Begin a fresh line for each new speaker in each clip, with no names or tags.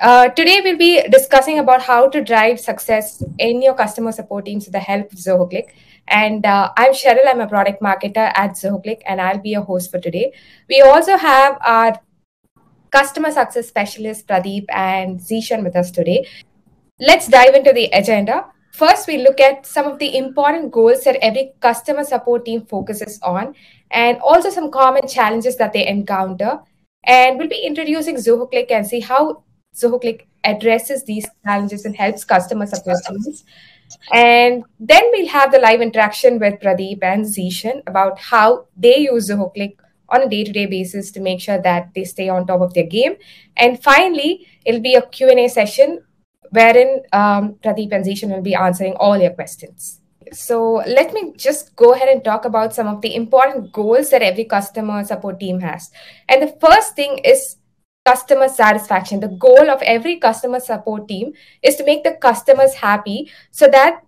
Uh, today we'll be discussing about how to drive success in your customer support teams with the help of Zoho Cliq. And uh, I'm Cheryl, I'm a product marketer at Zoho Cliq, and I'll be your host for today. We also have our customer success specialist Pradeep and Zishan with us today. Let's dive into the agenda. First, we look at some of the important goals that every customer support team focuses on, and also some common challenges that they encounter. And we'll be introducing Zoho Cliq and see how Zoho Cliq addresses these challenges and helps customer support teams. And then we'll have the live interaction with Pradeep and Zishan about how they use Zoho Cliq on a day-to-day basis to make sure that they stay on top of their game. And finally, it'll be a Q&A session wherein um, Pradeep and Zishan will be answering all your questions. So let me just go ahead and talk about some of the important goals that every customer support team has. And the first thing is customer satisfaction. The goal of every customer support team is to make the customers happy so that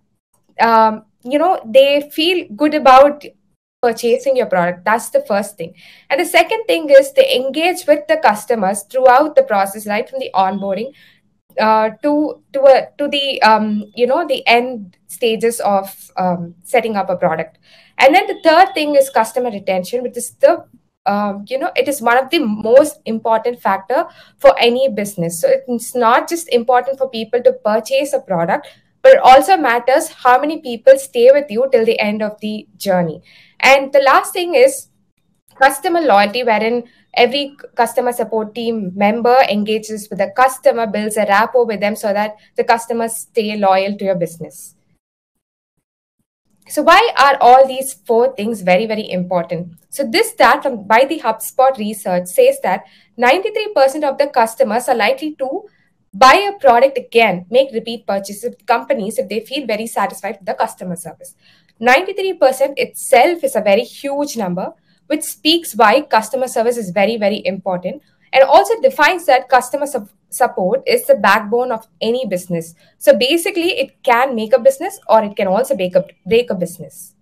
um, you know they feel good about purchasing your product. That's the first thing. And the second thing is to engage with the customers throughout the process, right from the onboarding uh, to to a, to the um, you know the end stages of um, setting up a product. And then the third thing is customer retention, which is the um, you know it is one of the most important factor for any business. So it's not just important for people to purchase a product but it also matters how many people stay with you till the end of the journey. And the last thing is customer loyalty wherein every customer support team member engages with the customer builds a rapport with them so that the customers stay loyal to your business so why are all these four things very, very important? So this stat from by the HubSpot research says that 93% of the customers are likely to buy a product again, make repeat purchases with companies if they feel very satisfied with the customer service. 93% itself is a very huge number, which speaks why customer service is very, very important and also defines that customer su- support is the backbone of any business. So basically, it can make a business or it can also break a, break a business.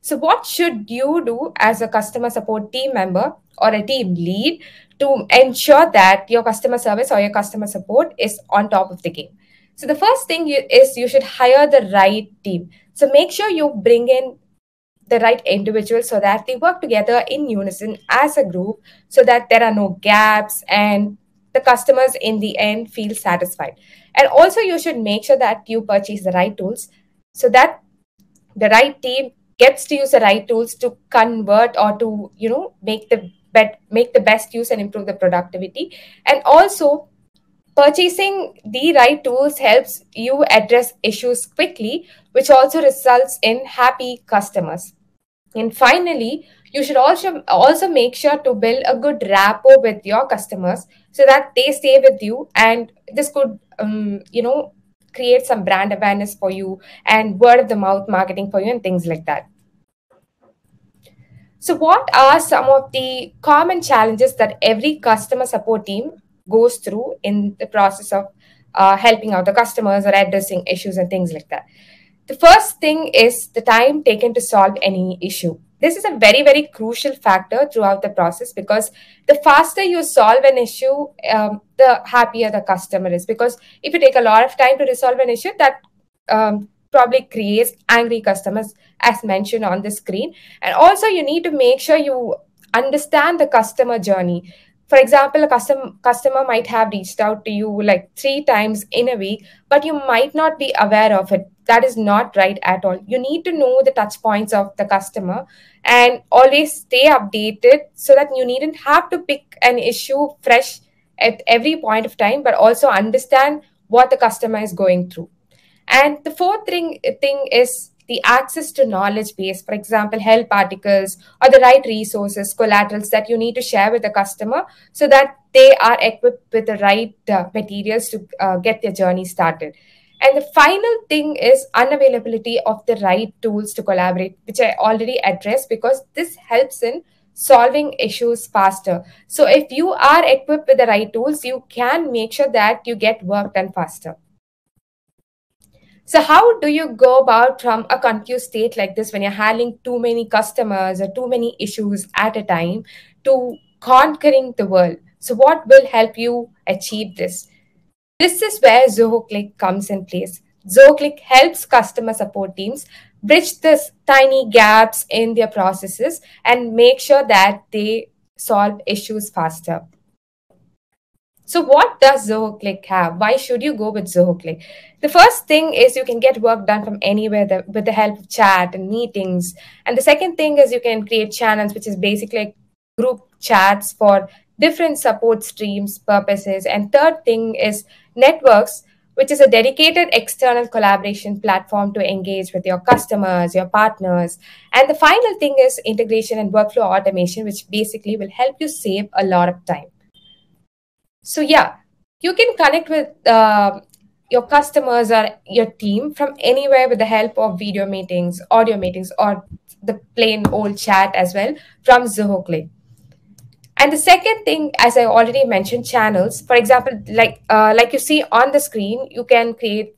So, what should you do as a customer support team member or a team lead to ensure that your customer service or your customer support is on top of the game? So, the first thing you, is you should hire the right team. So, make sure you bring in the right individuals so that they work together in unison as a group so that there are no gaps and the customers in the end feel satisfied. And also you should make sure that you purchase the right tools so that the right team gets to use the right tools to convert or to you know make the bet make the best use and improve the productivity. And also purchasing the right tools helps you address issues quickly which also results in happy customers. And finally you should also also make sure to build a good rapport with your customers so that they stay with you and this could um, you know create some brand awareness for you and word of the mouth marketing for you and things like that. So what are some of the common challenges that every customer support team goes through in the process of uh, helping out the customers or addressing issues and things like that. The first thing is the time taken to solve any issue. This is a very very crucial factor throughout the process because the faster you solve an issue um, the happier the customer is. Because if you take a lot of time to resolve an issue that um, probably creates angry customers as mentioned on the screen. And also you need to make sure you understand the customer journey for example a custom, customer might have reached out to you like three times in a week but you might not be aware of it. That is not right at all. You need to know the touch points of the customer and always stay updated so that you needn't have to pick an issue fresh at every point of time but also understand what the customer is going through. And the fourth thing, thing is the access to knowledge base for example help articles or the right resources collaterals that you need to share with the customer so that they are equipped with the right uh, materials to uh, get their journey started and the final thing is unavailability of the right tools to collaborate, which I already addressed because this helps in solving issues faster. So if you are equipped with the right tools, you can make sure that you get work done faster. So how do you go about from a confused state like this when you're handling too many customers or too many issues at a time to conquering the world? So what will help you achieve this? This is where Zoho Cliq comes in place. Zoho Cliq helps customer support teams bridge the tiny gaps in their processes and make sure that they solve issues faster. So, what does Zoho Cliq have? Why should you go with Zoho Cliq? The first thing is you can get work done from anywhere with the help of chat and meetings. And the second thing is you can create channels, which is basically group chats for different support streams, purposes. And third thing is networks, which is a dedicated external collaboration platform to engage with your customers, your partners. And the final thing is integration and workflow automation, which basically will help you save a lot of time. So, yeah, you can connect with uh, your customers or your team from anywhere with the help of video meetings, audio meetings, or the plain old chat as well from Zoho Cliq. And the second thing, as I already mentioned, channels. For example, like uh, like you see on the screen, you can create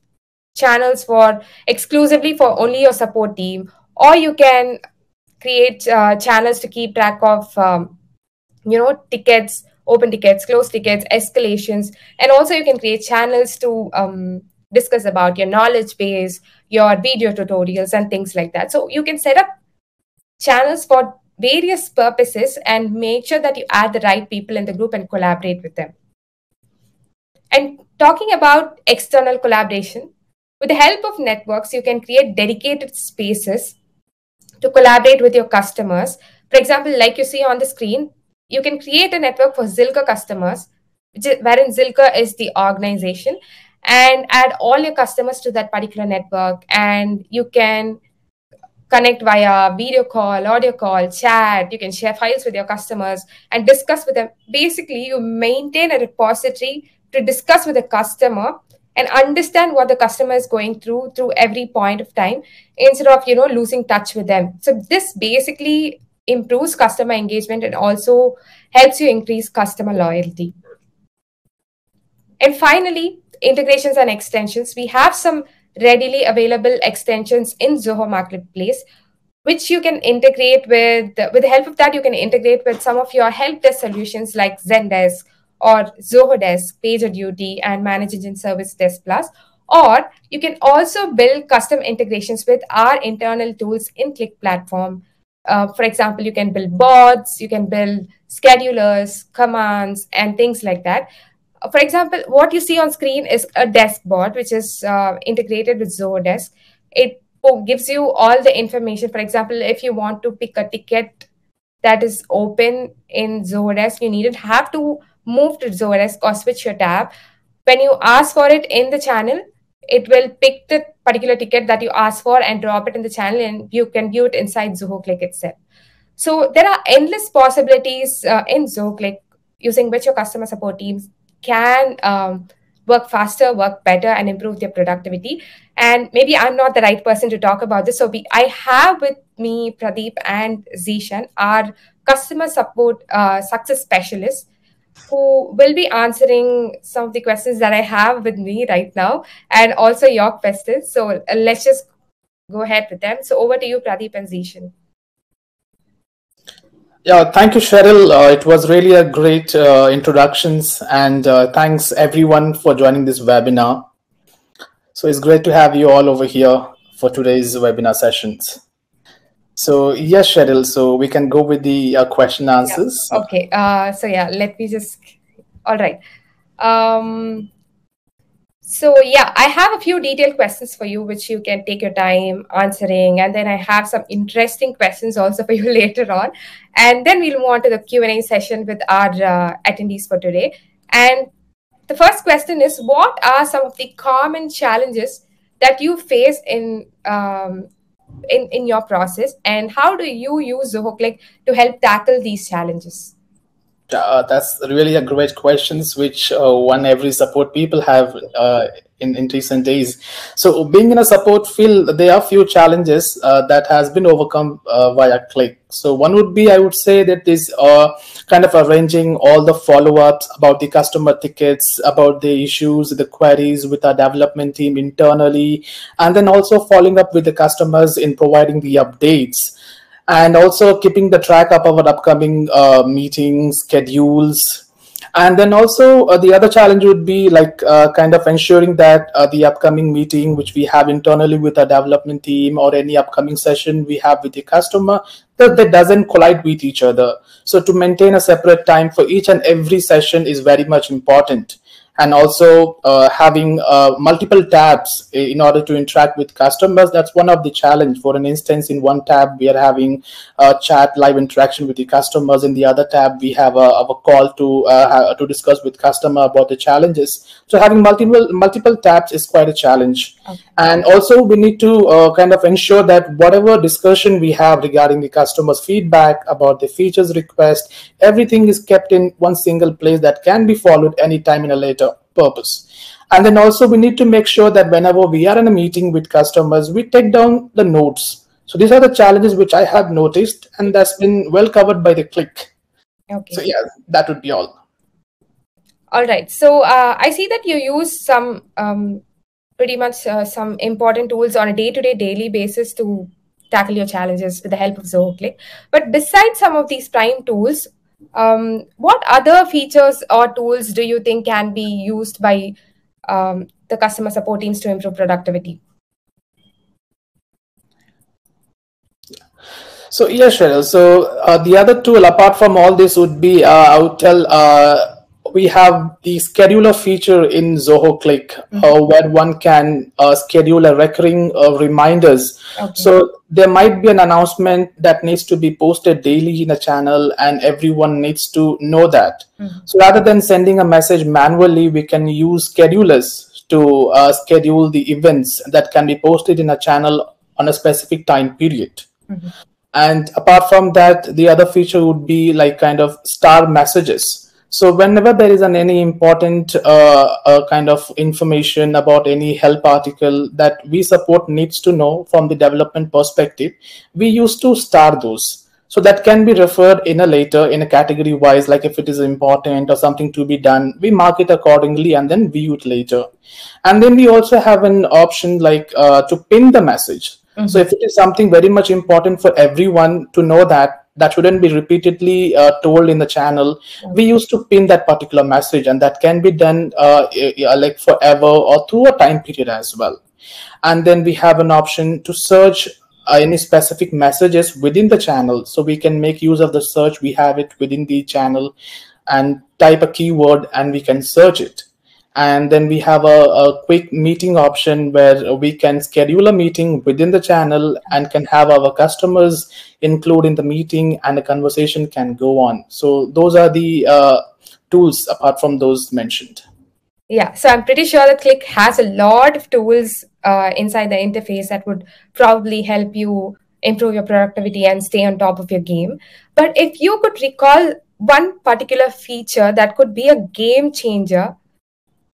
channels for exclusively for only your support team, or you can create uh, channels to keep track of um, you know tickets, open tickets, closed tickets, escalations, and also you can create channels to um, discuss about your knowledge base, your video tutorials, and things like that. So you can set up channels for various purposes and make sure that you add the right people in the group and collaborate with them. And talking about external collaboration, with the help of networks, you can create dedicated spaces to collaborate with your customers. For example, like you see on the screen, you can create a network for Zilker customers, wherein Zilker is the organization, and add all your customers to that particular network. And you can connect via video call, audio call, chat. You can share files with your customers and discuss with them. Basically, you maintain a repository to discuss with the customer and understand what the customer is going through through every point of time instead of you know losing touch with them so this basically improves customer engagement and also helps you increase customer loyalty and finally integrations and extensions we have some readily available extensions in Zoho Marketplace, which you can integrate with. With the help of that, you can integrate with some of your help desk solutions like Zendesk or Zoho Desk, PagerDuty, and ManageEngine Service Desk Plus. Or you can also build custom integrations with our internal tools in Cliq platform. Uh, for example, you can build bots, you can build schedulers, commands, and things like that for example, what you see on screen is a desk bot, which is uh, integrated with Zoho Desk. It gives you all the information. For example, if you want to pick a ticket that is open in Zoho Desk, you needn't have to move to Zoho Desk or switch your tab. When you ask for it in the channel, it will pick the particular ticket that you ask for and drop it in the channel, and you can view it inside Zoho Cliq itself. So there are endless possibilities uh, in Zoho Cliq using which your customer support teams can um, work faster, work better, and improve their productivity. And maybe I'm not the right person to talk about this. So we, I have with me Pradeep and Zishan, our customer support uh, success specialists, who will be answering some of the questions that I have with me right now, and also your questions. So uh, let's just go ahead with them. So over to you, Pradeep and Zishan.
Yeah, thank you, Cheryl. Uh, it was really a great uh, introductions, and uh, thanks everyone for joining this webinar. So it's great to have you all over here for today's webinar sessions. So yes, Cheryl. So we can go with the uh, question answers.
Yeah. Okay. Uh, so yeah, let me just. All right. Um, so yeah, I have a few detailed questions for you, which you can take your time answering, and then I have some interesting questions also for you later on, and then we'll move on to the Q and A session with our uh, attendees for today. And the first question is, what are some of the common challenges that you face in um, in in your process, and how do you use Zoho Click to help tackle these challenges?
Uh, that's really a great questions which uh, one every support people have uh, in, in recent days. So being in a support field, there are few challenges uh, that has been overcome uh, via Cliq. So one would be, I would say that is uh, kind of arranging all the follow-ups about the customer tickets, about the issues, the queries with our development team internally, and then also following up with the customers in providing the updates and also keeping the track of our upcoming uh, meetings schedules. And then also uh, the other challenge would be like uh, kind of ensuring that uh, the upcoming meeting which we have internally with our development team or any upcoming session we have with the customer that, that doesn't collide with each other. So to maintain a separate time for each and every session is very much important and also uh, having uh, multiple tabs in order to interact with customers. That's one of the challenge. For an instance in one tab we are having a chat live interaction with the customers. In the other tab we have a, a call to uh, to discuss with customer about the challenges. So having multiple multiple tabs is quite a challenge. Okay. and also we need to uh, kind of ensure that whatever discussion we have regarding the customers feedback about the features request everything is kept in one single place that can be followed anytime in a later purpose. And then also we need to make sure that whenever we are in a meeting with customers, we take down the notes. So these are the challenges which I have noticed, and that's been well covered by the Cliq. Okay. So yeah, that would be all.
All right. So uh, I see that you use some um, pretty much uh, some important tools on a day-to-day, daily basis to tackle your challenges with the help of Zoho Cliq. But besides some of these prime tools, um, what other features or tools do you think can be used by um, the customer support teams to improve productivity?
So yes, Cheryl. So uh, the other tool apart from all this would be uh, I would tell uh, we have the scheduler feature in Zoho Cliq mm-hmm. uh, where one can uh, schedule a recurring uh, reminders. Okay. So there might be an announcement that needs to be posted daily in a channel, and everyone needs to know that. Mm-hmm. So rather than sending a message manually, we can use schedulers to uh, schedule the events that can be posted in a channel on a specific time period. Mm-hmm. And apart from that, the other feature would be like kind of star messages so whenever there is an any important uh, uh, kind of information about any help article that we support needs to know from the development perspective, we used to star those. So that can be referred in a later in a category wise, like if it is important or something to be done, we mark it accordingly and then view it later. And then we also have an option like uh, to pin the message. Mm-hmm. So if it is something very much important for everyone to know that that shouldn't be repeatedly uh, told in the channel. We used to pin that particular message and that can be done uh, like forever or through a time period as well. And then we have an option to search uh, any specific messages within the channel. So we can make use of the search we have it within the channel and type a keyword and we can search it and then we have a, a, quick meeting option where we can schedule a meeting within the channel and can have our customers include in the meeting and the conversation can go on. So those are the uh, tools apart from those mentioned.
Yeah so i'm pretty sure that Cliq has a lot of tools uh, inside the interface that would probably help you improve your productivity and stay on top of your game. But if you could recall one particular feature that could be a game changer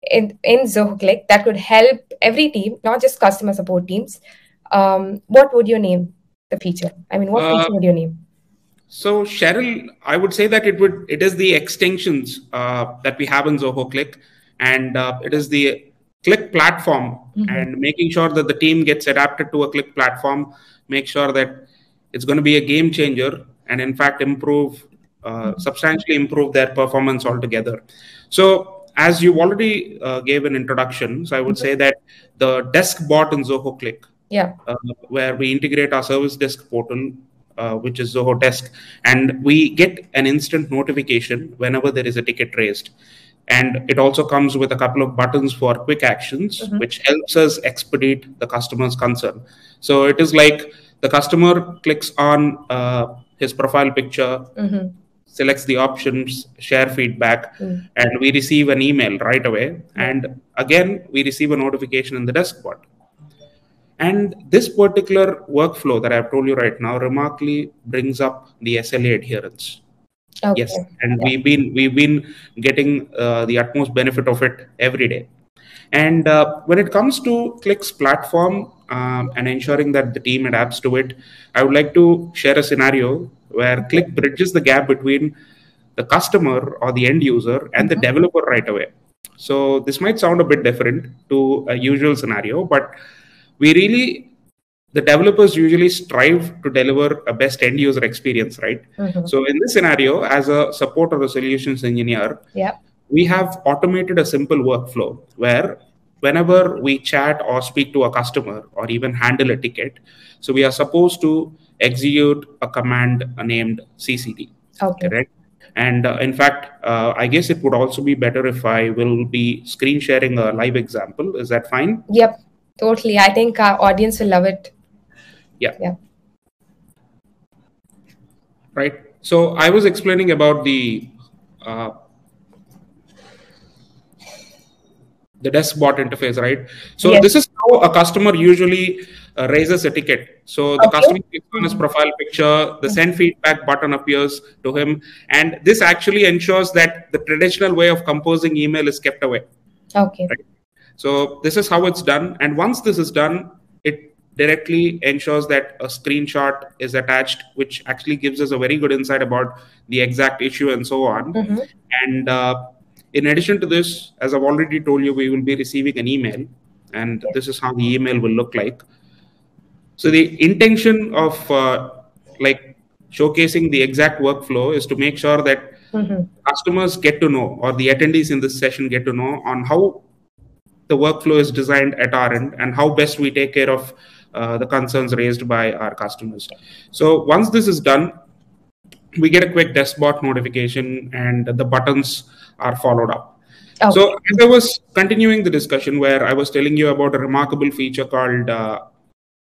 in, in Zoho Cliq that could help every team, not just customer support teams, um, what would you name the feature? I mean, what uh, feature would you name?
So, Cheryl, I would say that it would it is the extensions uh, that we have in Zoho Cliq, and uh, it is the Cliq platform, mm-hmm. and making sure that the team gets adapted to a Cliq platform, make sure that it's going to be a game changer, and in fact improve uh, mm-hmm. substantially improve their performance altogether. So as you already uh, gave an introduction, so I would mm-hmm. say that the desk bot in Zoho Cliq,
yeah,
uh, where we integrate our service desk portal, uh, which is Zoho Desk, and we get an instant notification whenever there is a ticket raised. And it also comes with a couple of buttons for quick actions, mm-hmm. which helps us expedite the customer's concern. So it is like the customer clicks on uh, his profile picture, mm-hmm selects the options, share feedback, mm. and we receive an email right away. And again, we receive a notification in the desk bot. And this particular workflow that I've told you right now remarkably brings up the SLA adherence. Okay. Yes, and we've been we've been getting uh, the utmost benefit of it every day. And uh, when it comes to Cliq's platform um, and ensuring that the team adapts to it, I would like to share a scenario where Cliq bridges the gap between the customer or the end user and the mm-hmm. developer right away. So this might sound a bit different to a usual scenario, but we really the developers usually strive to deliver a best end user experience, right? Mm-hmm. So in this scenario, as a support or a solutions engineer,
yeah.
We have automated a simple workflow where whenever we chat or speak to a customer or even handle a ticket, so we are supposed to execute a command named CCD.
Okay.
Right? And uh, in fact, uh, I guess it would also be better if I will be screen sharing a live example. Is that fine?
Yep. Totally. I think our audience will love it.
Yeah.
Yeah.
Right. So I was explaining about the uh, the desk bot interface, right? So
Yes.
this is how a customer usually uh, raises a ticket. So the
Okay.
customer clicks on his profile picture, the send feedback button appears to him, and this actually ensures that the traditional way of composing email is kept away.
Okay.
Right. So this is how it's done, and once this is done, it directly ensures that a screenshot is attached, which actually gives us a very good insight about the exact issue and so on.
Mhm.
And uh, in addition to this, as I've already told you, we will be receiving an email, and this is how the email will look like. So the intention of uh, like showcasing the exact workflow is to make sure that
Mhm.
customers get to know, or the attendees in this session get to know on how the workflow is designed at our end and how best we take care of uh, the concerns raised by our customers. So once this is done, we get a quick deskbot notification and the buttons are followed up.
Okay.
So as I was continuing the discussion where I was telling you about a remarkable feature called uh,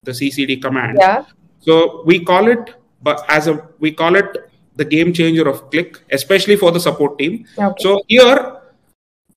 the CCD command.
yeah.
So we call it, but as a we call it the game changer of Cliq, especially for the support team.
Okay.
So here,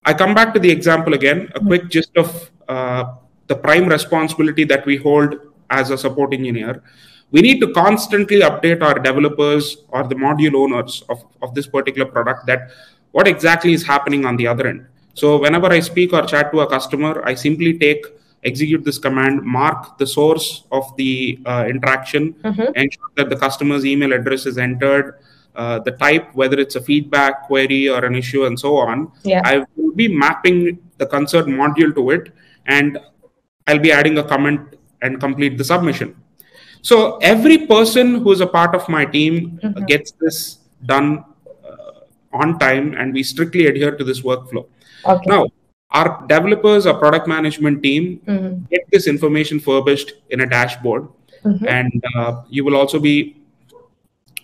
I come back to the example again. A quick gist of uh, the prime responsibility that we hold as a support engineer. We need to constantly update our developers or the module owners of, of this particular product that what exactly is happening on the other end. So whenever I speak or chat to a customer, I simply take execute this command, mark the source of the uh, interaction,
Mhm.
ensure that the customer's email address is entered, uh, the type, whether it's a feedback query or an issue, and so on.
Yeah.
I will be mapping the concerned module to it, and I'll be adding a comment and complete the submission. So every person who is a part of my team
Mhm.
gets this done uh, on time, and we strictly adhere to this workflow.
Okay.
Now, our developers, our product management team
Mhm.
get this information furbished in a dashboard,
Mhm.
and uh, you will also be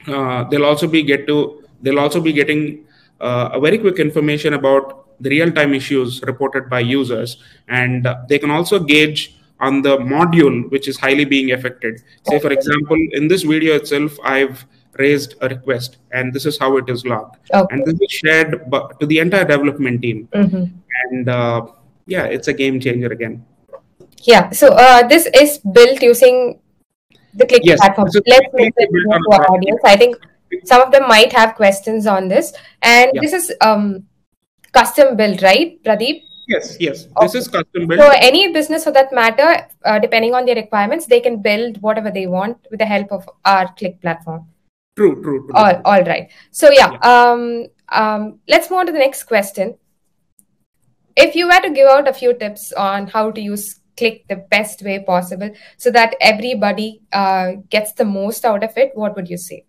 uh, they'll also be get to they'll also be getting uh, a very quick information about the real-time issues reported by users, and uh, they can also gauge on the module which is highly being affected. Say, for example, in this video itself, I've raised a request, and this is how it is logged,
Okay.
and this is shared to the entire development team,
Mhm.
and uh, yeah, it's a game changer again.
Yeah. So uh, this is built using the Cliq
Yes,
platform. Let's make it to our audience. I think some of them might have questions on this, and
Yeah.
this is um, custom built, right, Pradeep?
Yes, yes, this is custom built.
So any business for that matter, uh, depending on their requirements, they can build whatever they want with the help of our Cliq platform.
True, true, true.
All, all right. So yeah, um, um, let's move on to the next question. If you were to give out a few tips on how to use Cliq the best way possible so that everybody uh, gets the most out of it, what would you say?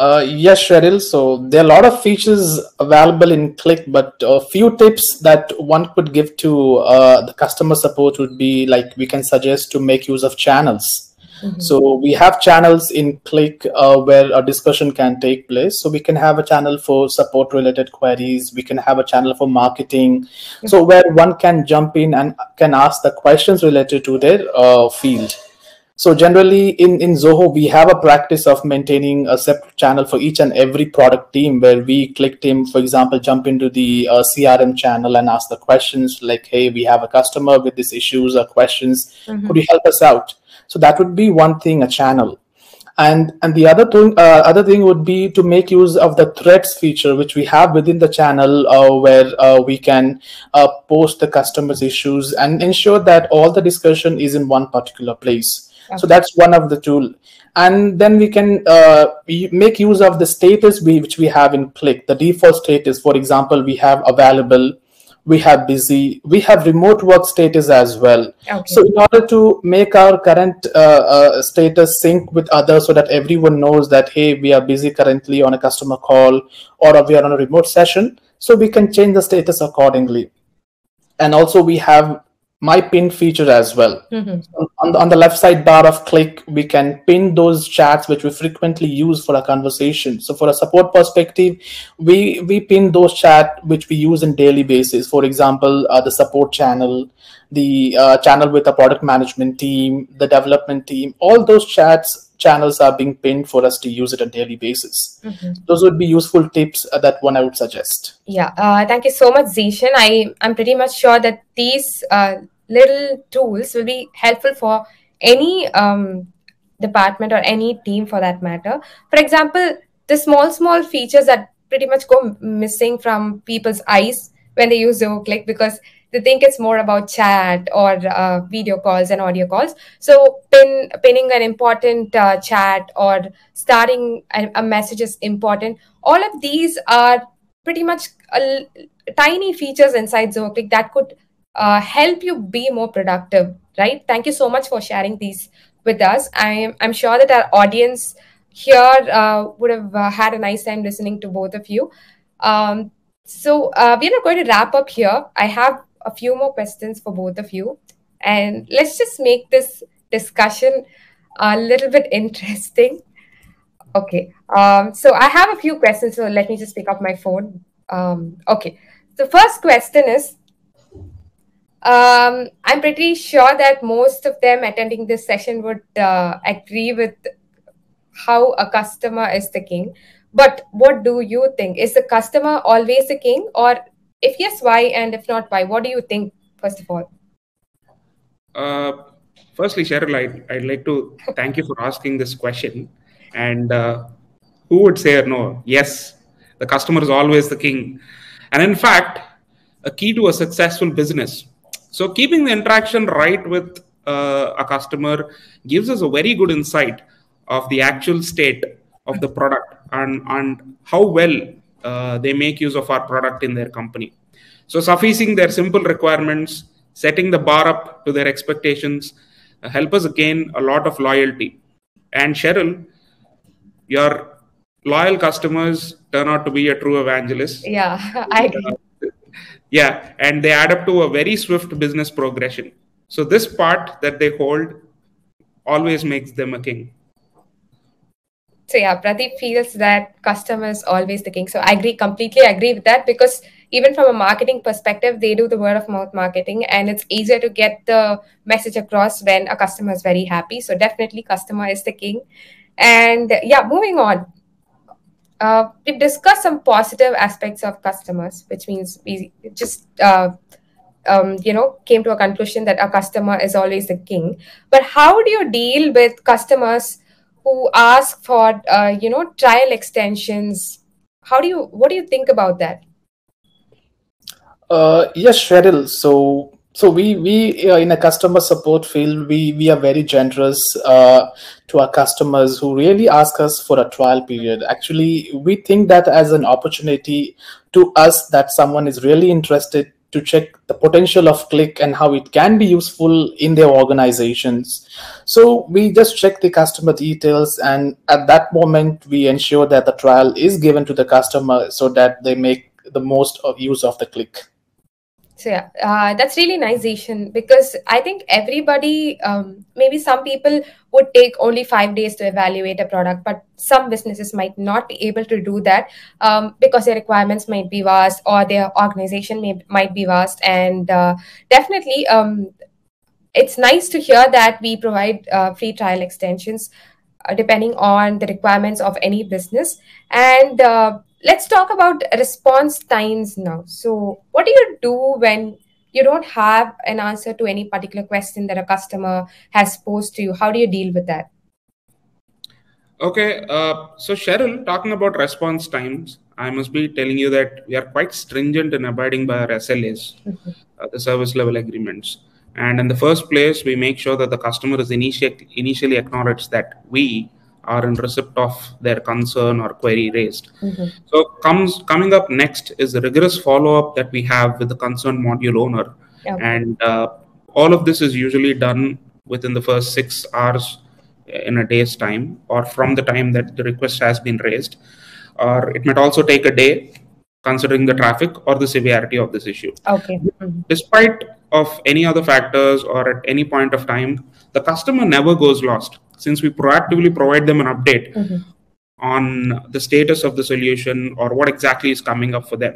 Uh, yes, Cheryl. So there are a lot of features available in Cliq, but a few tips that one could give to uh, the customer support would be like we can suggest to make use of channels. So we have channels in Cliq uh, where a discussion can take place. So we can have a channel for support related queries. We can have a channel for marketing. So where one can jump in and can ask the questions related to their uh, field. So generally in, in Zoho, we have a practice of maintaining a separate channel for each and every product team where we Cliq team, for example, jump into the uh, CRM channel and ask the questions like, hey, we have a customer with these issues or questions. Could you help us out? So that would be one thing, a channel. And and the other thing, uh, other thing would be to make use of the threads feature, which we have within the channel, uh, where uh, we can uh, post the customers' issues and ensure that all the discussion is in one particular place. So that's one of the tool. And then we can uh, make use of the status we, which we have in Cliq. The default status, for example, we have available, we have busy, we have remote work status as well.
Okay.
So in order to make our current uh, uh, status sync with others so that everyone knows that, hey, we are busy currently on a customer call or we are on a remote session, so we can change the status accordingly. And also we have my pin feature as well.
Mhm.
On, the, on the left side bar of Cliq, we can pin those chats which we frequently use for a conversation. So for a support perspective, we we pin those chat which we use in daily basis. For example, uh, the support channel, the uh, channel with the product management team, the development team, all those chats channels are being pinned for us to use it on daily basis.
Mhm.
Those would be useful tips uh, that one I would suggest.
Yeah, uh, thank you so much, Zishan. I I'm pretty much sure that these uh, little tools will be helpful for any um, department or any team for that matter. For example, the small small features that pretty much go missing from people's eyes when they use Zoho Cliq because they think it's more about chat or uh, video calls and audio calls. So pin pinning an important uh, chat or starting a, a message is important. All of these are pretty much a tiny features inside Zoho Cliq that could uh, help you be more productive, right? Thank you so much for sharing these with us. I'm, I'm sure that our audience here uh, would have uh, had a nice time listening to both of you. Um, so uh, we're going to wrap up here. I have a few more questions for both of you. And let's just make this discussion a little bit interesting. Okay. Um, so I have a few questions. So let me just pick up my phone. Um, okay. The first question is um, I'm pretty sure that most of them attending this session would uh, agree with how a customer is the king. But what do you think? Is the customer always the king? Or if yes, why? And if not, why? What do you think, first of all?
Uh, firstly, Cheryl, I'd, I'd like to thank you for asking this question. And uh, who would say no? Yes, the customer is always the king. And in fact, a key to a successful business. So, keeping the interaction right with uh, a customer gives us a very good insight of the actual state of the product and, and how well uh, they make use of our product in their company. So, sufficing their simple requirements, setting the bar up to their expectations, uh, help us gain a lot of loyalty. And Cheryl, your loyal customers turn out to be a true evangelist.
Yeah, I agree.
Yeah, and they add up to a very swift business progression. So, this part that they hold always makes them a king.
So yeah, Pradeep feels that customer is always the king. So I agree, completely agree with that because even from a marketing perspective, they do the word of mouth marketing and it's easier to get the message across when a customer is very happy. So definitely customer is the king. And yeah, moving on. Uh, we've discussed some positive aspects of customers, which means we just uh, um, you know came to a conclusion that a customer is always the king. But how do you deal with customers who ask for uh, you know trial extensions how do you what do you think about that
Uh, yes, Cheryl. So, so we we uh, in a customer support field, we we are very generous uh, to our customers who really ask us for a trial period. Actually, we think that as an opportunity to us that someone is really interested to check the potential of Cliq and how it can be useful in their organizations. So we just check the customer details, and at that moment, we ensure that the trial is given to the customer so that they make the most of use of the Cliq.
So yeah uh, that's really nice because i think everybody um, maybe some people would take only five days to evaluate a product but some businesses might not be able to do that um, because their requirements might be vast or their organization may, might be vast. And uh, definitely um, it's nice to hear that we provide uh, free trial extensions uh, depending on the requirements of any business. And uh, let's talk about response times now. So what do you do when you don't have an answer to any particular question that a customer has posed to you? How do you deal with that?
Okay, uh, so Cheryl, talking about response times, I must be telling you that we are quite stringent in abiding by our SLAs, uh, the service level agreements. And in the first place, we make sure that the customer is initially acknowledged that we are in receipt of their concern or query raised.
Mm-hmm.
So comes coming up next is the rigorous follow-up that we have with the concerned module owner,
Okay.
and uh, all of this is usually done within the first six hours in a day's time, or from the time that the request has been raised, or it might also take a day, considering the traffic or the severity of this issue
Okay. Mhm.
despite of any other factors or at any point of time the customer never goes lost since we proactively provide them an update
Mhm.
on the status of the solution or what exactly is coming up for them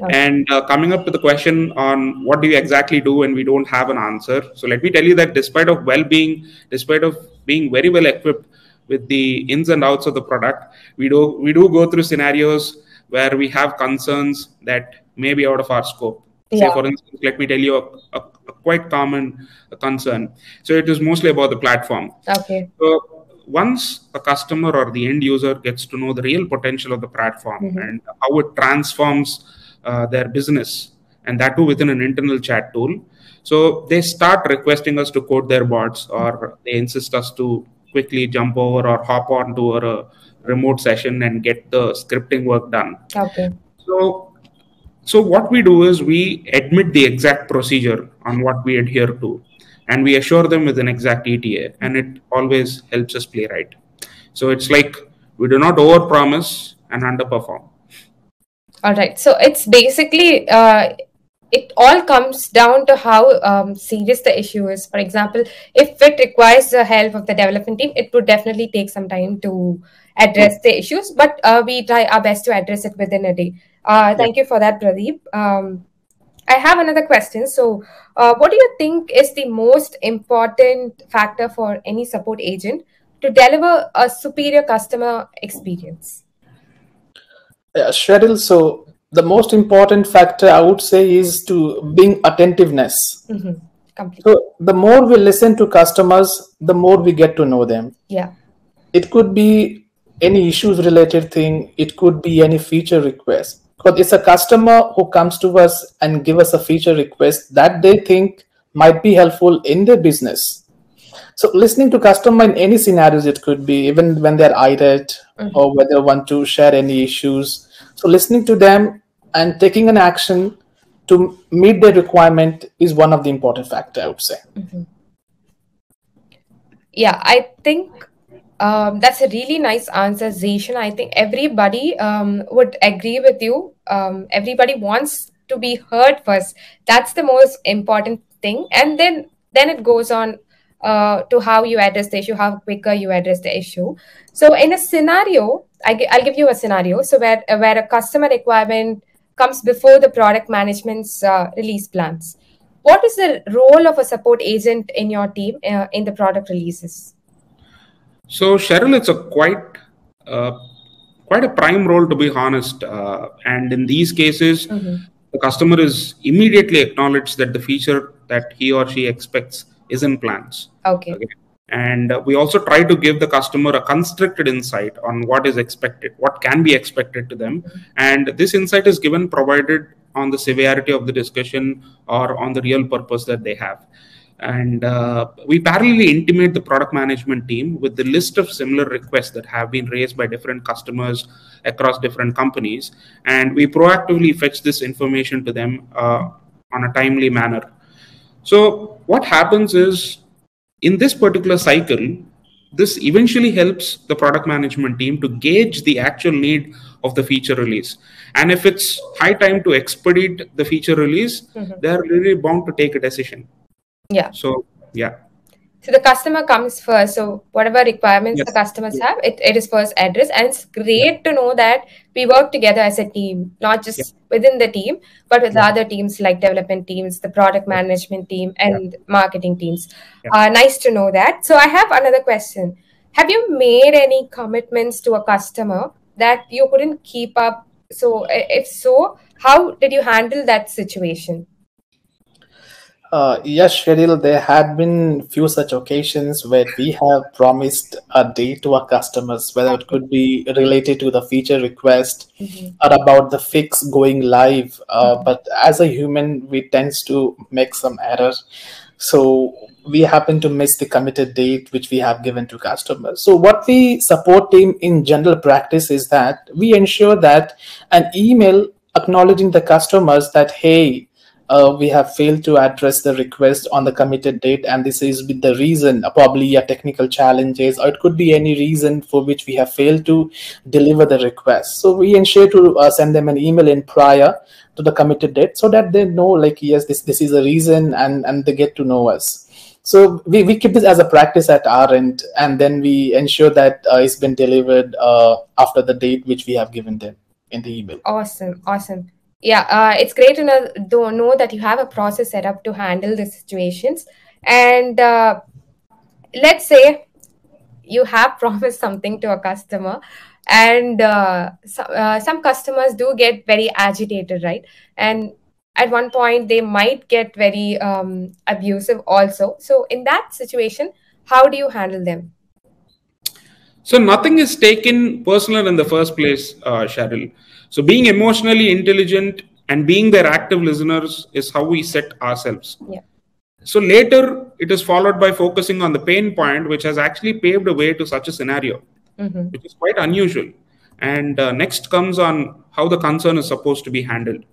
Okay.
and uh, coming up to the question on what do you exactly do when we don't have an answer so let me tell you that despite of well-being despite of being very well equipped with the ins and outs of the product we do we do go through scenarios where we have concerns that may be out of our scope say
Yeah.
for instance let me tell you a, a quite common concern so it is mostly about the platform
Okay.
so once the customer or the end user gets to know the real potential of the platform
Mhm.
and how it transforms uh, their business, and that too within an internal chat tool, so they start requesting us to code their bots, or they insist us to quickly jump over or hop onto a remote session and get the scripting work done.
Okay.
So, so what we do is we admit the exact procedure on what we adhere to, and we assure them with an exact ETA, and it always helps us play right. So it's like we do not overpromise and underperform.
All right. So it's basically uh, it all comes down to how um, serious the issue is. For example, if it requires the help of the development team, it would definitely take some time to address the issues, but uh, we try our best to address it within a day. Uh, thank you for that, Pradeep. Um, I have another question. So, uh, what do you think is the most important factor for any support agent to deliver a superior customer experience?
Yeah, Cheryl, so the most important factor I would say is to bring attentiveness.
Mm-hmm. Completely.
So the more we listen to customers, the more we get to know them.
Yeah.
It could be any issues related thing, it could be any feature request. Because it's a customer who comes to us and give us a feature request that they think might be helpful in their business. So listening to customer in any scenarios, it could be even when they're irate
Mhm.
or whether they want to share any issues. So listening to them and taking an action to meet their requirement is one of the important factor, I would say.
Yeah, I think um, that's a really nice answer, Zishan. I think everybody um, would agree with you. Um, everybody wants to be heard first. That's the most important thing, and then then it goes on uh, to how you address the issue, how quicker you address the issue. So, in a scenario, I, i'll give you a scenario. So, where where a customer requirement comes before the product management's uh, release plans. What is the role of a support agent in your team uh, in the product releases?
So Cheryl, it's a quite uh, quite a prime role to be honest. Uh, and in these cases,
Mhm.
the customer is immediately acknowledged that the feature that he or she expects is in plans.
Okay.
Okay. And uh, we also try to give the customer a constricted insight on what is expected, what can be expected to them. And this insight is given provided on the severity of the discussion or on the real purpose that they have. And uh, we parallelly intimate the product management team with the list of similar requests that have been raised by different customers across different companies. And we proactively fetch this information to them uh, on a timely manner. So, what happens is in this particular cycle, this eventually helps the product management team to gauge the actual need of the feature release. And if it's high time to expedite the feature release,
Mhm.
they're really bound to take a decision.
Yeah.
So, yeah.
So the customer comes first. So whatever requirements
Yes.
the customers have, it, it is first addressed. And it's great to know that we work together as a team, not just within the team, but with the other teams like development teams, the product management team, and marketing teams.
Yeah.
Uh, nice to know that. So I have another question. Have you made any commitments to a customer that you couldn't keep up? So if so, how did you handle that situation?
Uh, yes, Cheryl, there had been few such occasions where we have promised a day to our customers, whether it could be related to the feature request or about the fix going live. Uh, but as a human, we tends to make some errors. So we happen to miss the committed date which we have given to customers. So what we support team in general practice is that we ensure that an email acknowledging the customers that hey uh, we have failed to address the request on the committed date and this is with the reason uh, probably a technical challenges or it could be any reason for which we have failed to deliver the request. So we ensure to uh, send them an email in prior to the committed date so that they know like yes this this is a reason and and they get to know us. So we, we keep this as a practice at our end and then we ensure that uh, it's been delivered uh, after the date which we have given them in the email.
Awesome awesome yeah uh, it's great to know, to know that you have a process set up to handle the situations. And uh, let's say you have promised something to a customer and uh, so, uh, some customers do get very agitated right? And at one point they might get very um, abusive also. So in that situation how do you handle them?
So nothing is taken personal in the first place uh, cheryl so being emotionally intelligent and being their active listeners is how we set ourselves.
Yeah.
So later it is followed by focusing on the pain point, which has actually paved a way to such a scenario,
mm-hmm.
which is quite unusual. And uh, next comes on how the concern is supposed to be handled.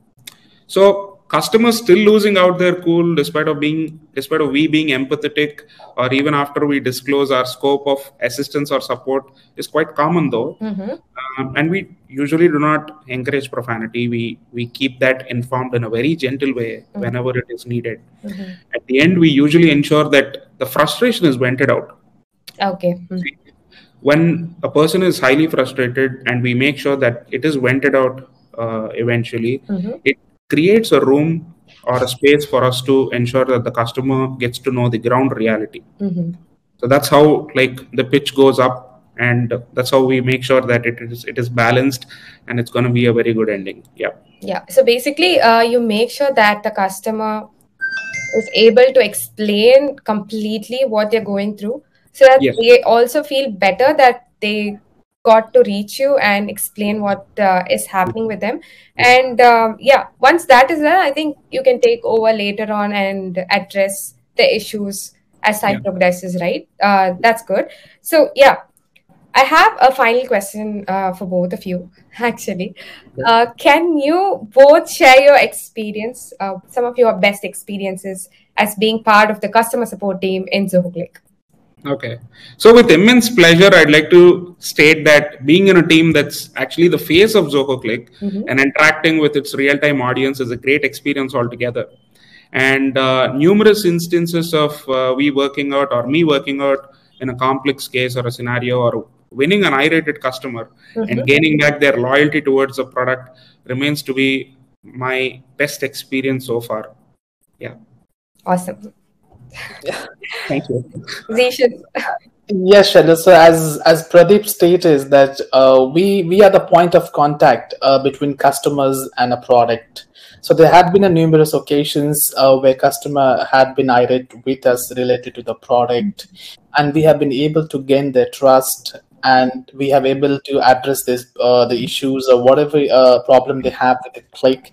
So customers still losing out their cool despite of being despite of we being empathetic or even after we disclose our scope of assistance or support is quite common though
mm-hmm.
um, and we usually do not encourage profanity we we keep that informed in a very gentle way
mm-hmm.
whenever it is needed
mm-hmm.
at the end we usually ensure that the frustration is vented out
okay mm-hmm.
when a person is highly frustrated and we make sure that it is vented out uh, eventually
mm-hmm.
it creates a room or a space for us to ensure that the customer gets to know the ground reality
mm-hmm.
so that's how like the pitch goes up and that's how we make sure that it is it is balanced and it's going to be a very good ending yeah
yeah so basically uh, you make sure that the customer is able to explain completely what they're going through so that
yes.
they also feel better that they got to reach you and explain what uh, is happening with them. And um, yeah once that is done i think you can take over later on and address the issues as time yeah. progresses right? Uh, that's good. So yeah i have a final question uh, for both of you actually. Uh, can you both share your experience uh, some of your best experiences as being part of the customer support team in Zoho Cliq
Okay. So, with immense pleasure, I'd like to state that being in a team that's actually the face of Zoho Cliq
mm-hmm.
and interacting with its real time audience is a great experience altogether. And uh, numerous instances of uh, we working out or me working out in a complex case or a scenario or winning an irated customer
mm-hmm.
and gaining back their loyalty towards the product remains to be my best experience so far. Yeah.
Awesome.
Thank you.
Zishan.
Yes, Shadow. So as as Pradeep stated, that uh, we we are the point of contact uh, between customers and a product. So there had been a numerous occasions uh, where customer had been irate with us related to the product, and we have been able to gain their trust, and we have able to address this uh, the issues or whatever uh, problem they have with the Cliq.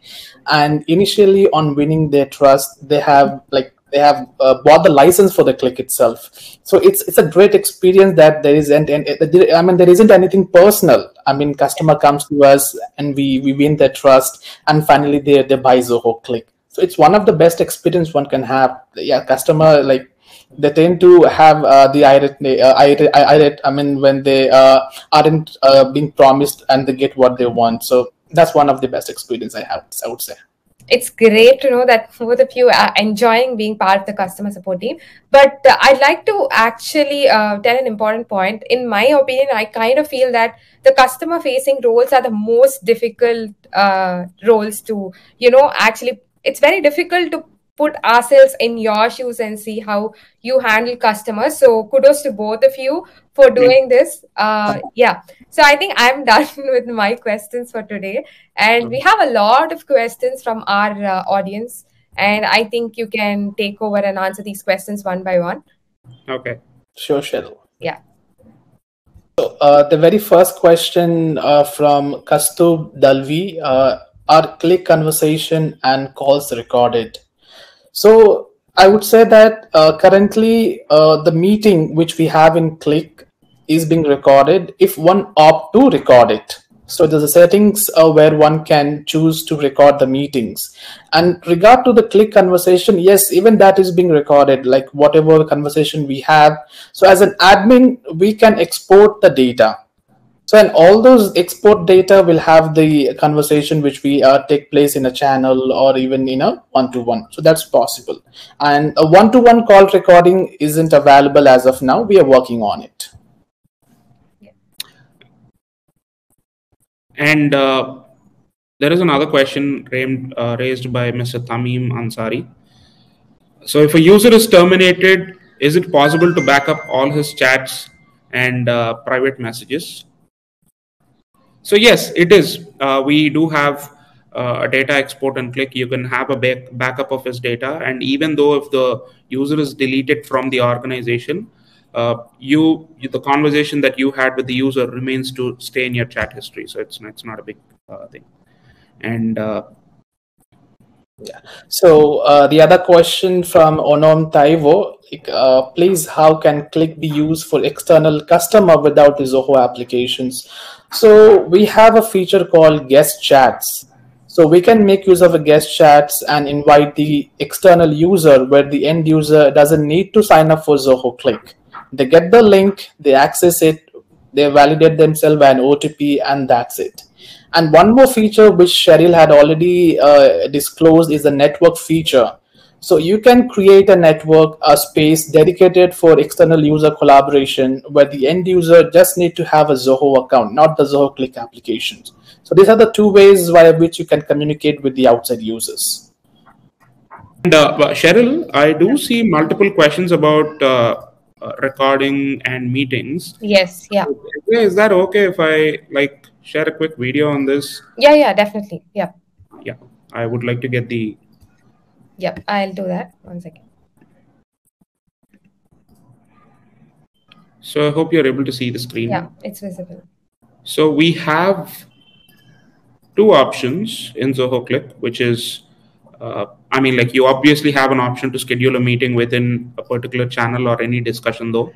And initially, on winning their trust, they have like they have uh, bought the license for the Cliq itself. So it's it's a great experience that there isn't and i mean there isn't anything personal. I mean customer comes to us and we we win their trust and finally they they buy Zoho Cliq. So it's one of the best experience one can have. Yeah customer like they tend to have uh, the irate, uh, irate, irate i mean when they uh, aren't uh, being promised and they get what they want. So that's one of the best experience i have i would say
it's great to know that both of you are enjoying being part of the customer support team. But uh, I'd like to actually uh, tell an important point. In my opinion, I kind of feel that the customer facing roles are the most difficult uh, roles to, you know, actually, it's very difficult to put ourselves in your shoes and see how you handle customers. So kudos to both of you for doing this. Uh, yeah. So I think I'm done with my questions for today, and we have a lot of questions from our uh, audience, and I think you can take over and answer these questions one by one.
Okay.
Sure, Cheryl.
Yeah.
So uh, the very first question uh, from Kaustubh Dalvi uh, are Cliq conversation and calls recorded? So I would say that uh, currently uh, the meeting which we have in Cliq is being recorded if one opt to record it. So there's a settings uh, where one can choose to record the meetings. And regard to the Cliq conversation, yes, even that is being recorded, like whatever conversation we have. So as an admin, we can export the data. So and all those export data will have the conversation which we uh, take place in a channel or even in a one-to-one. So that's possible. And a one-to-one call recording isn't available as of now. We are working on it.
And uh, there is another question raised, uh, raised by Mr. Tamim Ansari. So, if a user is terminated, is it possible to back up all his chats and uh, private messages? So, yes, it is. Uh, we do have uh, a data export and Cliq. You can have a back- backup of his data. And even though if the user is deleted from the organization, uh, you, the conversation that you had with the user remains to stay in your chat history so it's it's not a big uh, thing. And uh,
yeah. So uh, the other question from onom taivo uh, please how can Cliq be used for external customer without the zoho applications? So we have a feature called guest chats. So we can make use of a guest chats and invite the external user where the end user doesn't need to sign up for Zoho Cliq they get the link, they access it, they validate themselves an OTP, and that's it. And one more feature which Cheryl had already uh, disclosed is the network feature. So you can create a network, a space dedicated for external user collaboration where the end user just need to have a Zoho account, not the Zoho Cliq applications. So these are the two ways via which you can communicate with the outside users.
And uh, Cheryl, I do see multiple questions about uh, uh, recording and meetings.
Yes, yeah.
Is that okay if I like share a quick video on this?
Yeah, yeah, definitely. Yeah.
Yeah, I would like to get the.
Yep, I'll do that. One second.
So I hope you're able to see the screen.
Yeah, it's visible.
So we have two options in Zoho Cliq, which is uh, I mean, like you obviously have an option to schedule a meeting within a particular channel or any discussion, though.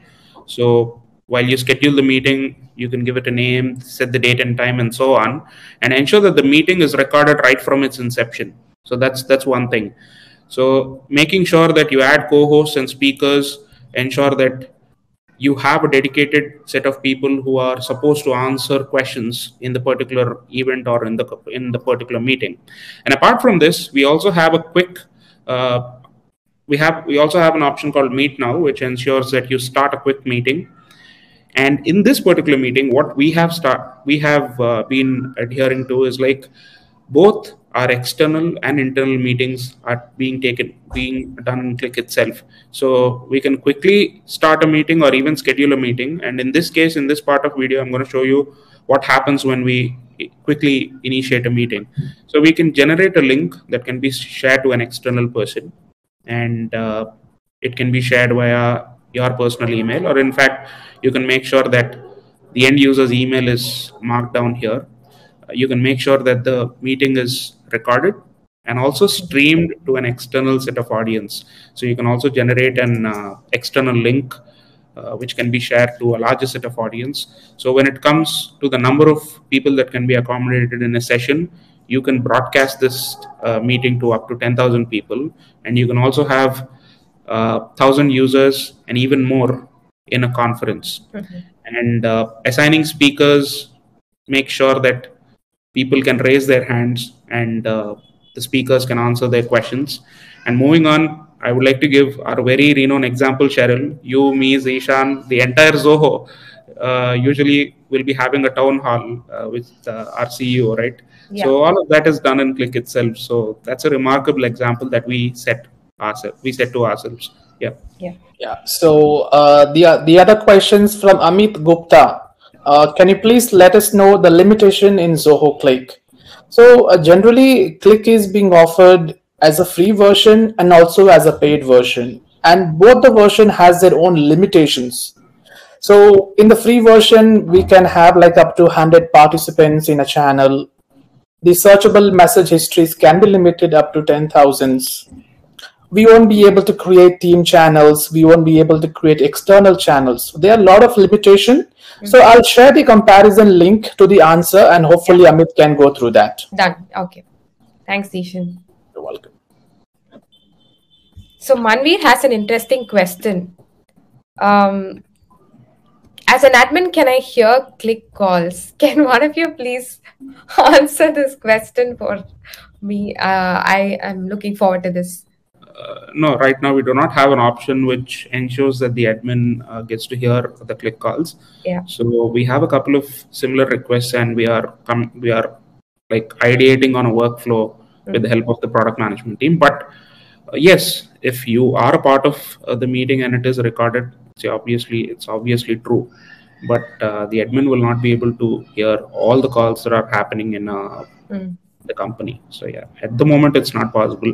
So while you schedule the meeting, you can give it a name, set the date and time, and so on, and ensure that the meeting is recorded right from its inception. So that's that's one thing. So making sure that you add co-hosts and speakers, ensure that you have a dedicated set of people who are supposed to answer questions in the particular event or in the in the particular meeting. And apart from this we also have a quick uh, we have we also have an option called meet now which ensures that you start a quick meeting. And in this particular meeting what we have start we have uh, been adhering to is like both our external and internal meetings are being taken being done in Cliq itself. So we can quickly start a meeting or even schedule a meeting. And in this case in this part of video i'm going to show you what happens when we quickly initiate a meeting. So we can generate a link that can be shared to an external person. And uh, it can be shared via your personal email. Or in fact you can make sure that the end user's email is marked down here. You can make sure that the meeting is recorded and also streamed to an external set of audience. So you can also generate an uh, external link uh, which can be shared to a larger set of audience. So when it comes to the number of people that can be accommodated in a session, you can broadcast this uh, meeting to up to 10,000 people, and you can also have uh, thousand users and even more in a conference. Mm-hmm. And uh, assigning speakers, make sure that people can raise their hands and uh, the speakers can answer their questions. And moving on, I would like to give our very renowned example, Cheryl. You, me, Zishan, the entire Zoho uh, usually will be having a town hall uh, with uh, our CEO, right? Yeah. So all of that is done in Cliq itself. So that's a remarkable example that we set ourselves. We set to ourselves. Yeah.
Yeah.
Yeah. So uh, the the other questions from Amit Gupta. Uh, can you please let us know the limitation in Zoho Cliq? So uh, generally, Cliq is being offered as a free version and also as a paid version, and both the version has their own limitations. So in the free version, we can have like up to 100 participants in a channel. The searchable message histories can be limited up to 10,000. we won't be able to create team channels. We won't be able to create external channels. There are a lot of limitation. Mm-hmm. So I'll share the comparison link to the answer, and hopefully Amit can go through that.
Done. Okay. Thanks, Zishan.
You're welcome.
So Manveer has an interesting question. Um, as an admin, can I hear Cliq calls? Can one of you please answer this question for me? Uh, I am looking forward to this.
Uh, no, right now we do not have an option which ensures that the admin uh, gets to hear the Cliq calls.
Yeah.
So we have a couple of similar requests, and we are com- we are like ideating on a workflow mm-hmm. with the help of the product management team. But uh, yes, if you are a part of uh, the meeting and it is recorded, it's obviously it's obviously true. But uh, the admin will not be able to hear all the calls that are happening in mm. the company. So yeah, at the moment it's not possible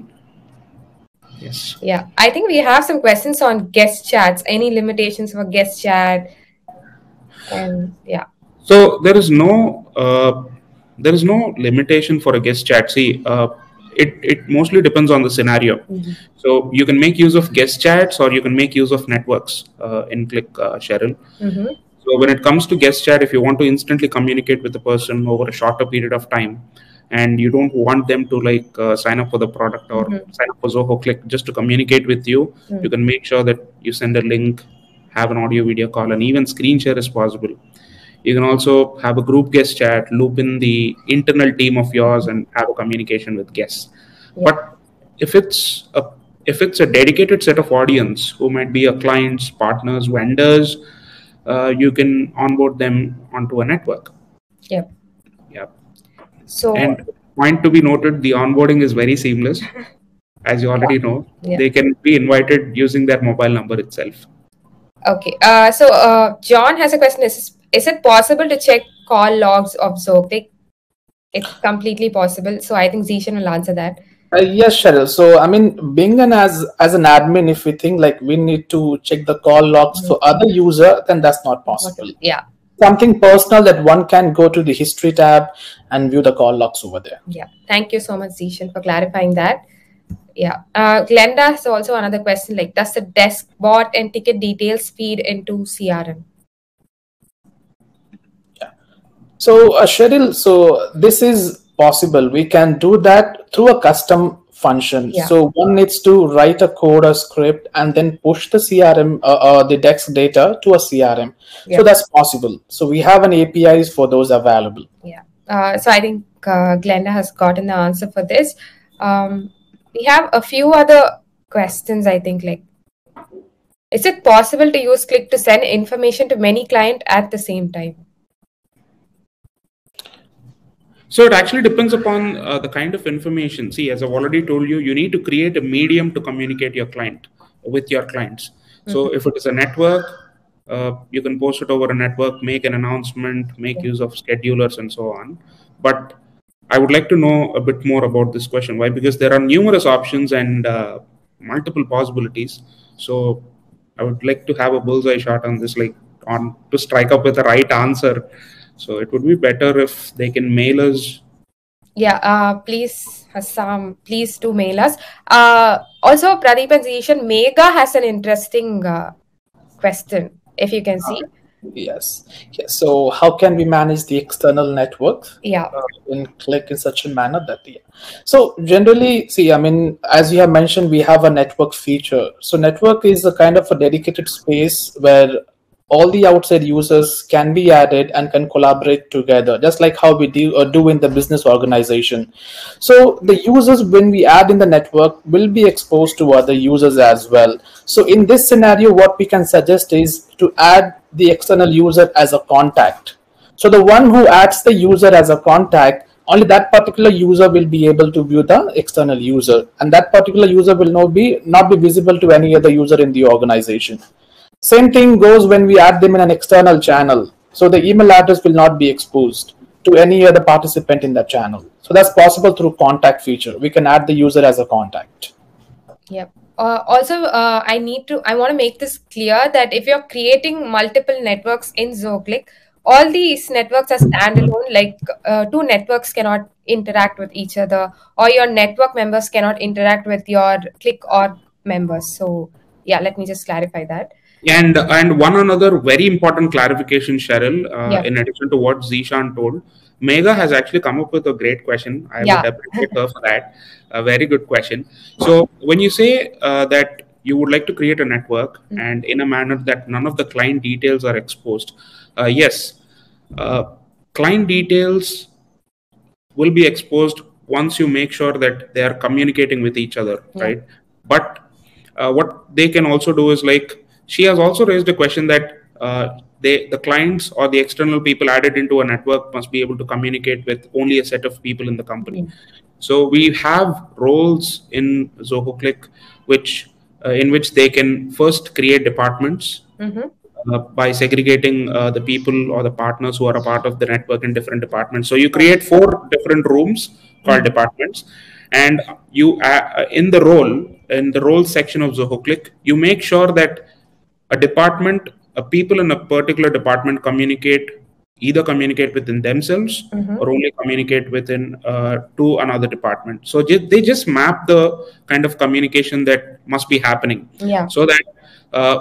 yes.
Yeah i think we have some questions on guest chats. Any limitations for guest chat? And yeah.
So there is no uh, there is no limitation for a guest chat. See uh, it, it mostly depends on the scenario. Mm-hmm. so you can make use of guest chats or you can make use of networks uh, in Cliq uh, cheryl. Mm-hmm. so when it comes to guest chat if you want to instantly communicate with the person over a shorter period of time and you don't want them to like uh, sign up for the product or mm-hmm. sign up for Zoho Cliq just to communicate with you, mm-hmm. you can make sure that you send a link, have an audio video call, and even screen share is possible. You can also have a group guest chat, loop in the internal team of yours, and have a communication with guests. Yeah. But if it's a if it's a dedicated set of audience who might be your clients, partners, vendors, uh, you can onboard them onto a network.
Yep.
Yep.
So,
and point to be noted, the onboarding is very seamless. As you already know, yeah. they can be invited using their mobile number itself.
Okay. Uh, so, uh, John has a question. Is, is it possible to check call logs of Zoho? It's completely possible. So, I think Zishan will answer that.
Uh, yes, Cheryl. So, I mean, being an as as an admin, if we think like we need to check the call logs mm-hmm. for other user, then that's not possible.
Yeah
something personal that one can go to the history tab and view the call logs over there.
Yeah, thank you so much, Zishan, for clarifying that. Yeah, uh, Glenda has also another question like, does the desk bot and ticket details feed into CRM?
Yeah. So, uh, Cheryl, so this is possible. We can do that through a custom function. Yeah. So one needs to write a code or script and then push the CRM, uh, uh, the DEX data to a CRM. Yeah. So that's possible. So we have an APIs for those available.
Yeah. Uh, so I think uh, Glenda has gotten the answer for this. Um, we have a few other questions. I think like, is it possible to use Cliq to send information to many client at the same time?
So it actually depends upon uh, the kind of information. See, as I've already told you, you need to create a medium to communicate your client with your clients. Mm-hmm. So if it is a network, uh, you can post it over a network, make an announcement, make use of schedulers, and so on. But I would like to know a bit more about this question. Why? Because there are numerous options and uh, multiple possibilities. So I would like to have a bullseye shot on this, like on to strike up with the right answer so it would be better if they can mail us.
Yeah, uh, please, Hassam, please do mail us. Uh, also, Pradeep and Zishan, Megha has an interesting uh, question, if you can see.
Yes. yes. So, how can we manage the external network?
Yeah. Uh,
in Cliq in such a manner that, yeah. So, generally, see, I mean, as you have mentioned, we have a network feature. So, network is a kind of a dedicated space where all the outside users can be added and can collaborate together just like how we do, uh, do in the business organization. So the users when we add in the network will be exposed to other users as well. So in this scenario what we can suggest is to add the external user as a contact. So the one who adds the user as a contact only that particular user will be able to view the external user and that particular user will not be not be visible to any other user in the organization same thing goes when we add them in an external channel. So the email address will not be exposed to any other participant in that channel. So that's possible through contact feature. We can add the user as a contact.
Yep. Uh, also, uh, I need to, I want to make this clear that if you're creating multiple networks in Zoho Cliq, all these networks are standalone, like uh, two networks cannot interact with each other, or your network members cannot interact with your Cliq or members. So yeah, let me just clarify that.
And and one another very important clarification, Cheryl, uh,
Yeah.
in addition to what Zishan told, Megha has actually come up with a great question. I
Yeah.
would appreciate her for that. A very good question. So when you say uh, that you would like to create a network
Mm.
and in a manner that none of the client details are exposed, uh, yes, uh, client details will be exposed once you make sure that they are communicating with each other,
Yeah.
right? But uh, what they can also do is like she has also raised a question that uh, they the clients or the external people added into a network must be able to communicate with only a set of people in the company. So we have roles in Zoho Cliq, which uh, in which they can first create departments
Mm-hmm.
uh, by segregating uh, the people or the partners who are a part of the network in different departments. So you create four different rooms called departments, and you uh, in the role in the role section of Zoho Cliq, you make sure that a department, a people in a particular department communicate either communicate within themselves
Mhm.
or only communicate within uh, to another department. So ju- they just map the kind of communication that must be happening
Yeah.
so that uh,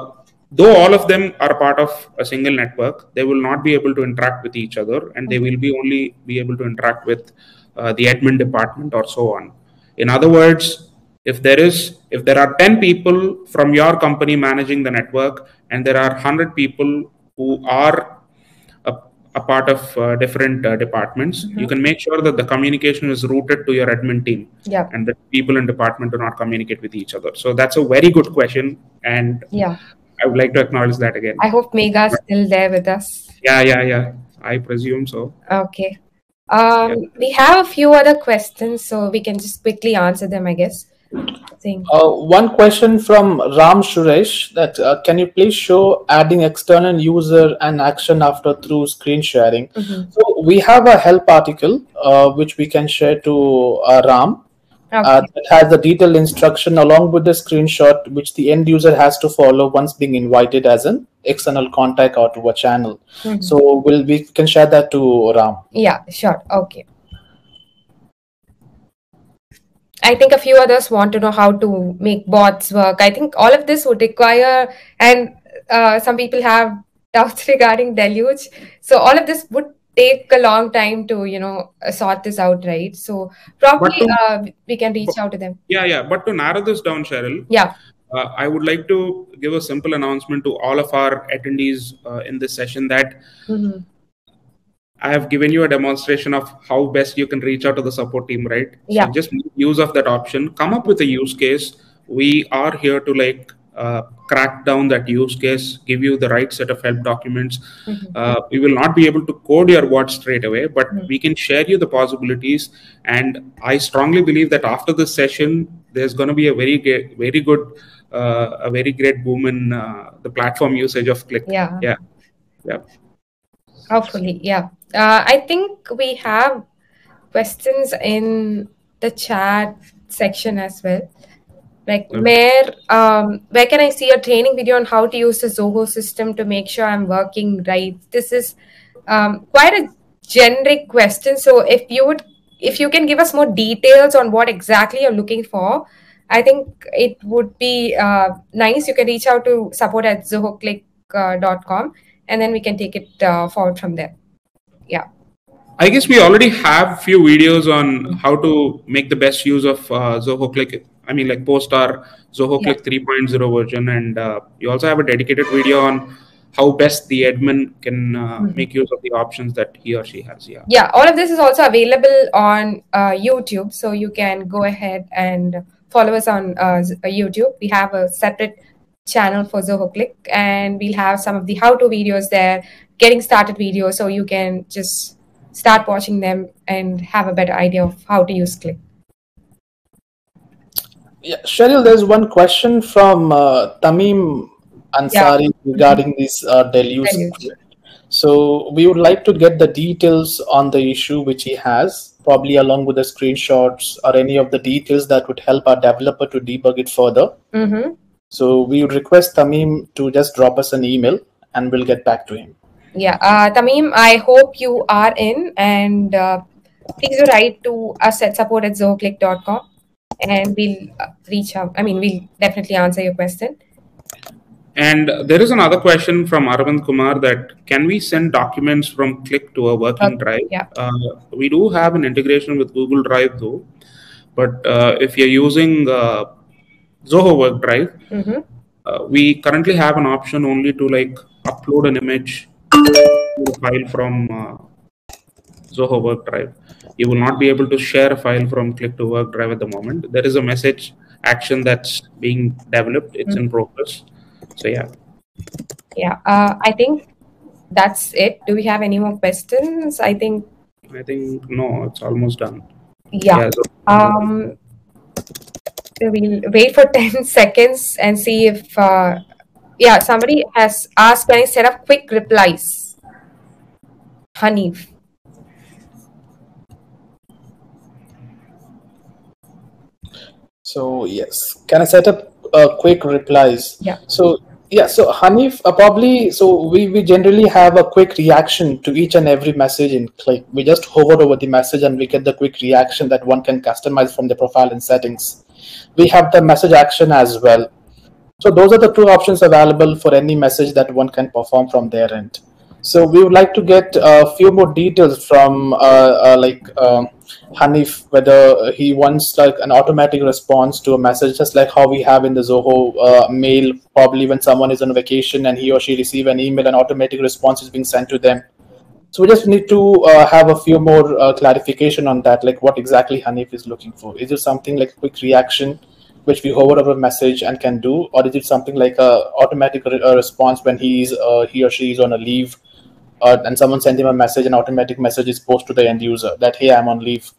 though all of them are part of a single network they will not be able to interact with each other and they will be only be able to interact with uh, the admin department or so on in other words if there is if there are 10 people from your company managing the network and there are 100 people who are a, a part of uh, different uh, departments you can make sure that the communication is routed to your admin team
Yeah.
and that people in department do not communicate with each other so that's a very good question and
Yeah.
i would like to acknowledge that again
I hope Megha's still there with us.
yeah yeah yeah i presume so
Okay. Um, we have a few other questions, so we can just quickly answer them, I guess. Think.
Uh, one question from Ram Suresh that uh, can you please show adding external user and action after through screen sharing?
Mhm.
So we have a help article uh, which we can share to uh, Ram
Okay.
uh, that has the detailed instruction along with the screenshot which the end user has to follow once being invited as an external contact or to a channel.
Mhm.
So we'll, we can share that to Ram.
Yeah, sure. Okay. I think a few others want to know how to make bots work. I think all of this would require, and uh, some people have doubts regarding Deluge. So all of this would take a long time to, you know, uh, sort this out, right? So probably
to-
uh, we can reach out to them.
yeah yeah but to narrow this down cheryl
Yeah.
uh, I would like to give a simple announcement to all of our attendees uh, in this session that
Mhm.
I have given you a demonstration of how best you can reach out to the support team, right?
Yeah.
So just make use of that option. Come up with a use case. We are here to like uh, crack down that use case, give you the right set of help documents.
Mhm.
Uh, we will not be able to code your bot straight away, but
Mhm.
we can share you the possibilities. And I strongly believe that after this session, there's going to be a very, ge- very good, uh, a very great boom in uh, the platform usage of Cliq.
Yeah.
Yeah. Yeah.
Hopefully, yeah. Uh, I think we have questions in the chat section as well. Like
Mm.
where um, where can I see a training video on how to use the Zoho system to make sure I'm working right? This is um, quite a generic question. So if you would if you can give us more details on what exactly you're looking for, I think it would be uh, nice. You can reach out to support at zohocliq.com and then we can take it uh, forward from there. Yeah.
I guess we already have few videos on how to make the best use of uh, Zoho Cliq. I mean, like post our Zoho
Yeah.
Cliq 3.0 version, and uh, you also have a dedicated video on how best the admin can uh,
Mhm.
make use of the options that he or she has. Yeah.
Yeah. All of this is also available on uh, YouTube. So you can go ahead and follow us on uh, uh, YouTube. We have a separate channel for Zoho Cliq, and we'll have some of the how to videos there, getting started videos. So you can just start watching them and have a better idea of how to use Cliq.
Yeah, Cheryl, there's one question from uh, Tamim Ansari regarding this uh, deluge.
Deluge.
So we would like to get the details on the issue which he has, probably along with the screenshots or any of the details that would help our developer to debug it further.
Mm-hmm.
So we would request Tamim to just drop us an email and we'll get back to him.
Yeah, uh, Tamim, I hope you are in and uh, please write to us at support at zohocliq.com and we'll uh, reach out. I mean, we'll definitely answer your question.
And there is another question from Arvind Kumar that can we send documents from Cliq to a working
Okay,
drive?
yeah.
Uh, we do have an integration with Google Drive though, but uh, if you're using uh, Zoho WorkDrive,
Mhm.
uh, we currently have an option only to like upload an image file from uh, Zoho WorkDrive. You will not be able to share a file from Cliq to WorkDrive at the moment. There is a message action that's being developed. It's in progress. So yeah.
Yeah, uh, I think that's it. Do we have any more questions? I think,
I think no, it's almost done.
yeah.
so-
Um, we'll wait for 10 seconds and see if, uh, yeah, somebody has asked, can I set up quick replies? Hanif.
So yes, can I set up uh, quick replies?
Yeah.
So yeah, so Hanif, uh, probably so we, we generally have a quick reaction to each and every message in Cliq. We just hover over the message and we get the quick reaction that one can customize from the profile and settings. We have the message action as well. So those are the two options available for any message that one can perform from their end. So we would like to get a few more details from uh, uh, like um, Hanif, whether he wants like an automatic response to a message, just like how we have in the Zoho uh, mail. Probably when someone is on vacation and he or she receive an email, an automatic response is being sent to them. So we just need to uh, have a few more uh, clarification on that, like what exactly Hanif is looking for. Is it something like quick reaction, which we hover over a message and can do, or is it something like a automatic re- uh, response when he's uh, he or she is on a leave, uh, and someone sent him a message, an automatic message is posted to the end user that hey, I'm on leave.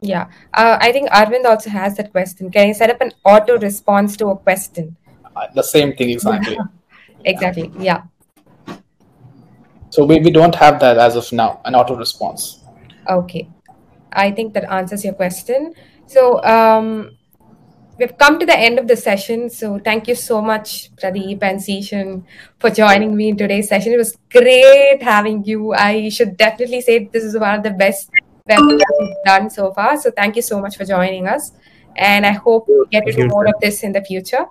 Yeah, uh, I think Arvind also has that question. Can I set up an auto response to a question?
Uh, the same thing exactly.
Exactly. Yeah.
so we, we don't have that as of now, an auto response.
Okay. I think that answers your question. So, um, we've come to the end of the session. So, thank you so much, Pradeep and Zishan, for joining me in today's session. It was great having you. I should definitely say this is one of the best webinars we've done so far. So, thank you so much for joining us. And I hope we get to do more of this in the future.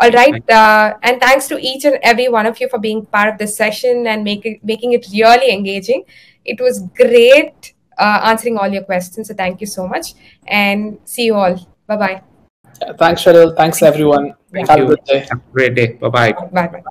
All right. Uh, and thanks to each and every one of you for being part of this session and make it, making it really engaging. It was great uh, answering all your questions. So thank you so much and see you all. Bye bye.
Yeah, thanks, Cheryl. Thanks, everyone.
Thank
have
you.
a good day.
Have a great day. Bye bye.
Bye bye.